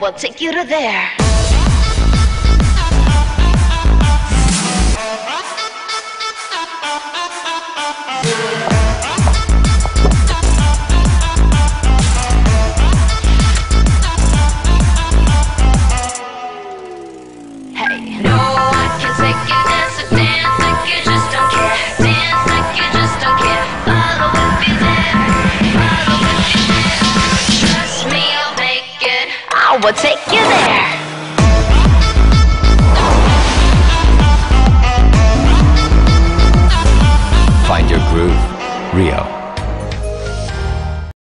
we'll take you to there. Hey. No. We'll take you there. Find your groove, Rio.